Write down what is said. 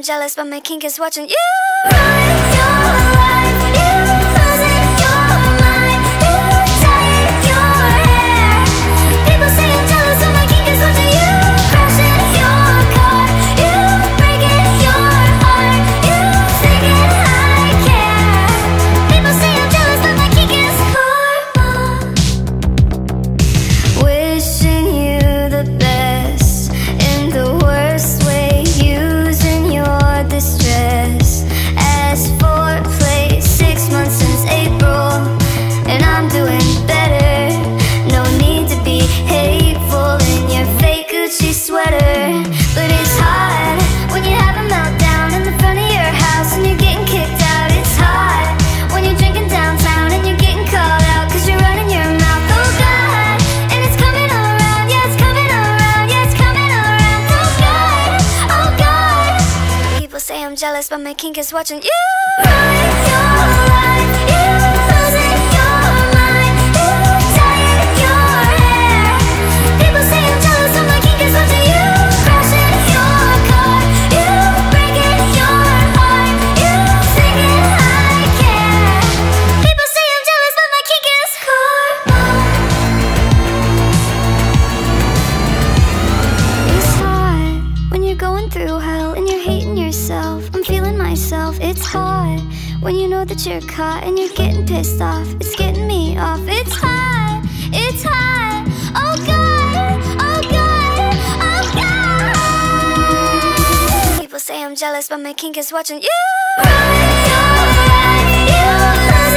I'm jealous, but my king is watching you. Your life, you. jealous, but my kink is watching you ruin your life. You yourself. It's hot when you know that you're caught and you're getting pissed off. It's getting me off. It's hot. It's hot. Oh God. Oh God. Oh God. People say I'm jealous, but my kink is watching you. Run, you, run, you run.